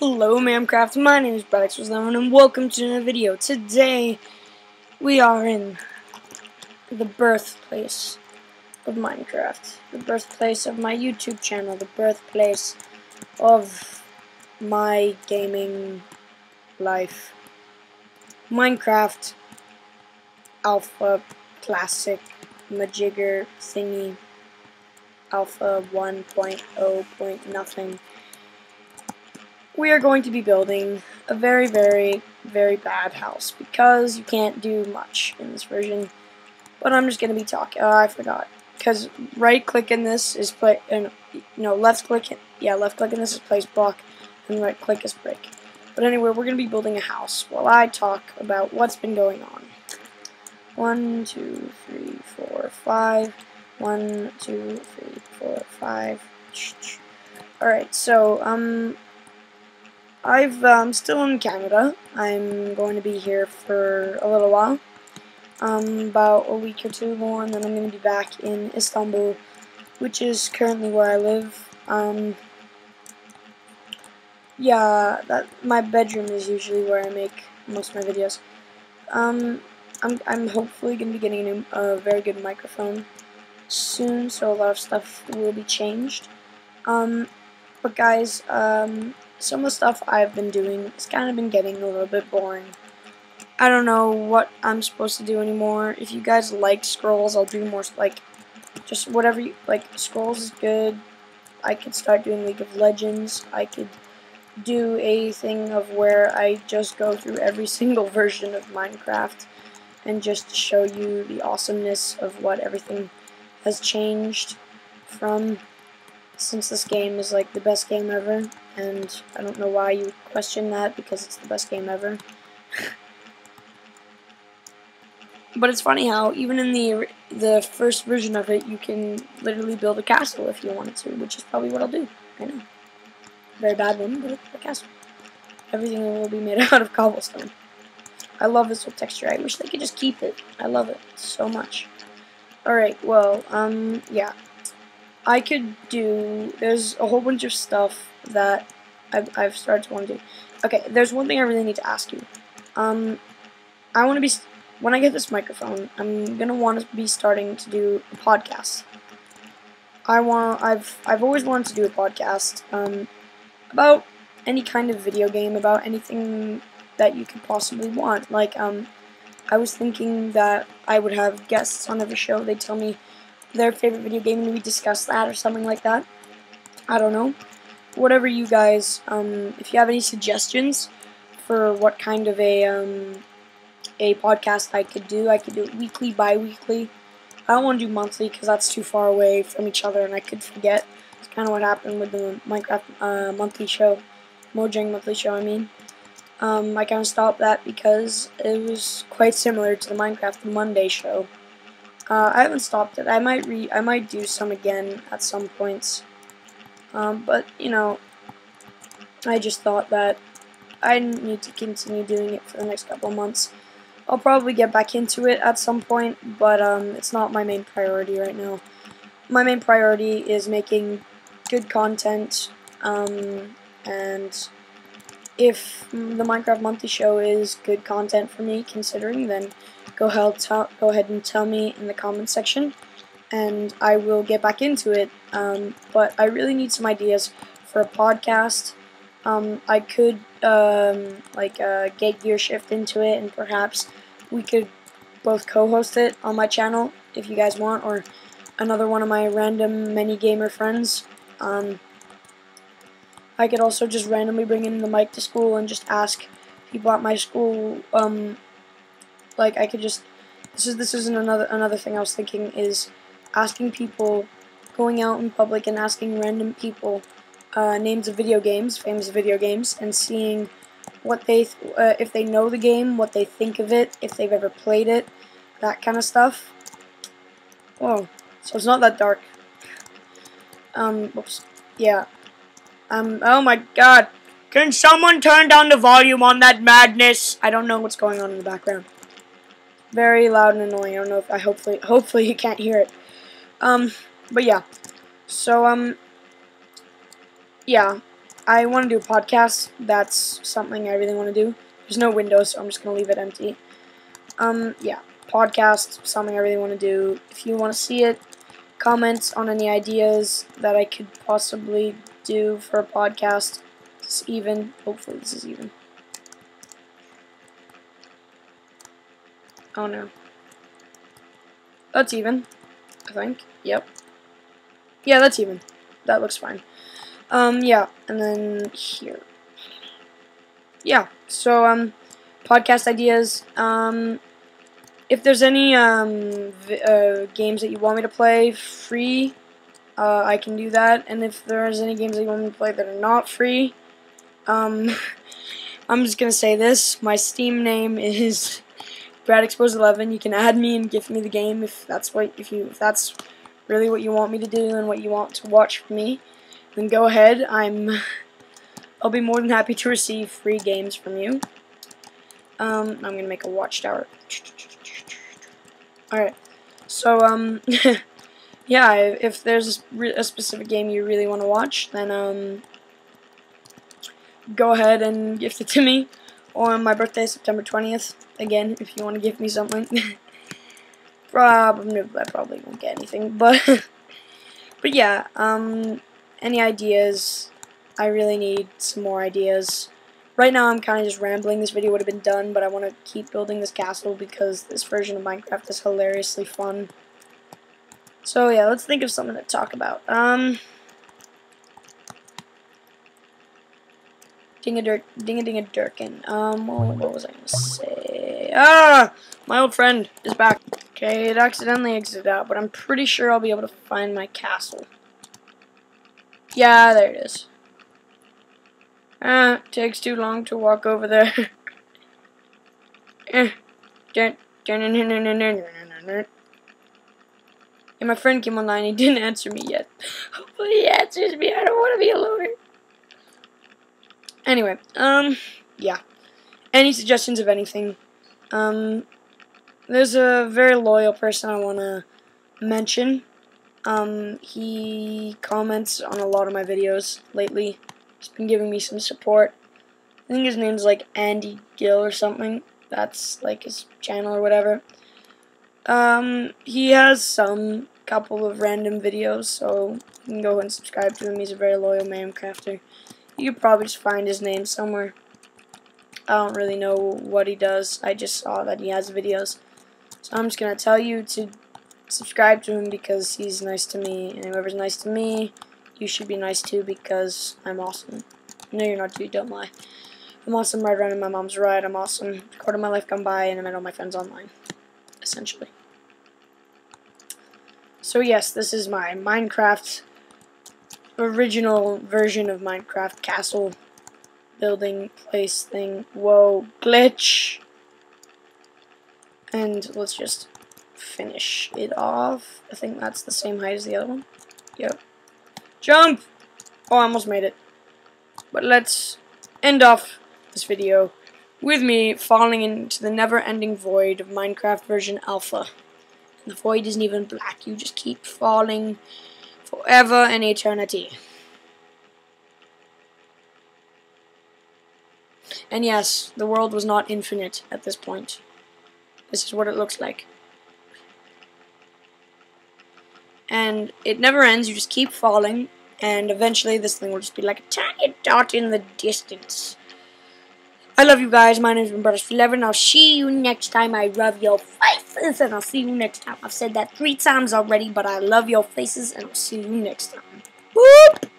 Hello Minecraft, my name is Brexus11 and welcome to another video. Today we are in the birthplace of Minecraft. The birthplace of my YouTube channel, the birthplace of my gaming life. Minecraft Alpha Classic Majigger thingy Alpha 1.0 point nothing we are going to be building a very, very, very bad house because you can't do much in this version. But I'm just going to be talking. Oh, I forgot. Because right click in this is play, and no, left click, yeah, left click in this is place block, and right click is break. But anyway, we're going to be building a house while I talk about what's been going on. One, two, three, four, five. One, two, three, four, five. Alright, so, um, I've um, still in Canada. I'm going to be here for a little while, um, about a week or two more, and then I'm going to be back in Istanbul, which is currently where I live. Um, yeah, that my bedroom is usually where I make most of my videos. Um, I'm I'm hopefully going to be getting a, a very good microphone soon, so a lot of stuff will be changed. Um, but guys, um, some of the stuff I've been doing has kind of been getting a little bit boring. I don't know what I'm supposed to do anymore. If you guys like scrolls, I'll do more, like, just whatever you, like, scrolls is good. I could start doing League of Legends. I could do a thing of where I just go through every single version of Minecraft and just show you the awesomeness of what everything has changed from since this game is like the best game ever, and I don't know why you question that because it's the best game ever. but it's funny how even in the the first version of it, you can literally build a castle if you wanted to, which is probably what I'll do. I know, very bad one, but a castle. Everything will be made out of cobblestone. I love this whole texture. I wish they could just keep it. I love it so much. Alright, well, um, yeah. I could do, there's a whole bunch of stuff that I've, I've started to want to do. Okay, there's one thing I really need to ask you. Um, I want to be, when I get this microphone, I'm going to want to be starting to do a podcast. I want, I've, I've always wanted to do a podcast, um, about any kind of video game, about anything that you could possibly want. Like, um, I was thinking that I would have guests on every show. They'd tell me their favorite video game and we discuss that or something like that. I don't know. Whatever you guys, um, if you have any suggestions for what kind of a um, a podcast I could do, I could do it weekly, bi-weekly. I don't want to do monthly because that's too far away from each other and I could forget. It's kind of what happened with the Minecraft uh, monthly show, Mojang monthly show, I mean. Um, I kind of stopped that because it was quite similar to the Minecraft Monday show. Uh, I haven't stopped it. I might re I might do some again at some points. Um, but you know, I just thought that I need to continue doing it for the next couple months. I'll probably get back into it at some point, but um, it's not my main priority right now. My main priority is making good content, um, and if the Minecraft Monthly Show is good content for me, considering, then go ahead, go ahead and tell me in the comment section, and I will get back into it. Um, but I really need some ideas for a podcast. Um, I could um, like uh, get Gear Shift into it, and perhaps we could both co-host it on my channel if you guys want, or another one of my random many gamer friends. Um, I could also just randomly bring in the mic to school and just ask people at my school um, like I could just this is this isn't another another thing I was thinking is asking people going out in public and asking random people uh, names of video games, famous video games, and seeing what they uh, if they know the game, what they think of it, if they've ever played it, that kind of stuff. Whoa, so it's not that dark. Um, whoops, yeah. Um, oh my god. Can someone turn down the volume on that madness? I don't know what's going on in the background very loud and annoying. I don't know if I hopefully hopefully you can't hear it. Um, but yeah. So um, yeah. I want to do a podcast. That's something I really want to do. There's no windows, so I'm just going to leave it empty. Um, yeah, podcast, something I really want to do. If you want to see it, comment on any ideas that I could possibly do for a podcast. It's even. Hopefully this is even. Oh no. That's even. I think. Yep. Yeah, that's even. That looks fine. Um, yeah, and then here. Yeah, so, um, podcast ideas. Um, if there's any, um, uh, games that you want me to play free, uh, I can do that. And if there's any games that you want me to play that are not free, um, I'm just gonna say this. My Steam name is Brad Expose 11. You can add me and give me the game if that's what if you if that's really what you want me to do and what you want to watch from me. Then go ahead. I'm I'll be more than happy to receive free games from you. Um, I'm gonna make a watchtower. All right. So um, yeah. If there's a specific game you really want to watch, then um, go ahead and gift it to me on my birthday, September 20th. Again, if you want to give me something. probably, I probably won't get anything, but, but yeah, um, any ideas? I really need some more ideas. Right now I'm kind of just rambling. This video would have been done, but I want to keep building this castle because this version of Minecraft is hilariously fun. So yeah, let's think of something to talk about. Um... Ding a dirt, ding a ding a dirkin. Um, what was I gonna say? Ah, my old friend is back. Okay, it accidentally exited out, but I'm pretty sure I'll be able to find my castle. Yeah, there it is. Ah, takes too long to walk over there. and my friend came online, he didn't answer me yet. Hopefully he answers me, I don't want to be alone. Anyway, um, yeah. Any suggestions of anything? Um, there's a very loyal person I want to mention. Um, he comments on a lot of my videos lately. He's been giving me some support. I think his name's like Andy Gill or something. That's like his channel or whatever. Um, he has some couple of random videos, so you can go and subscribe to him. He's a very loyal Minecrafter. You could probably just find his name somewhere. I don't really know what he does. I just saw that he has videos. I'm just to tell you to subscribe to him because he's nice to me. And whoever's nice to me, you should be nice too because I'm awesome. No, you're not too, don't lie. I'm awesome right around in my mom's right. I'm awesome. Quarter of my life gone by and I met all my friends online. Essentially. So yes, this is my Minecraft original version of Minecraft castle building place thing. Whoa, glitch. And let's just finish it off. I think that's the same height as the other one. Yep. Jump! Oh, I almost made it. But let's end off this video with me falling into the never-ending void of Minecraft version alpha. And The void isn't even black. You just keep falling forever and eternity. And yes, the world was not infinite at this point. This is what it looks like. And it never ends, you just keep falling, and eventually this thing will just be like a tiny dot in the distance. I love you guys. My name is Brothers 11. I'll see you next time. I love your faces, and I'll see you next time. I've said that three times already, but I love your faces, and I'll see you next time. Whoop!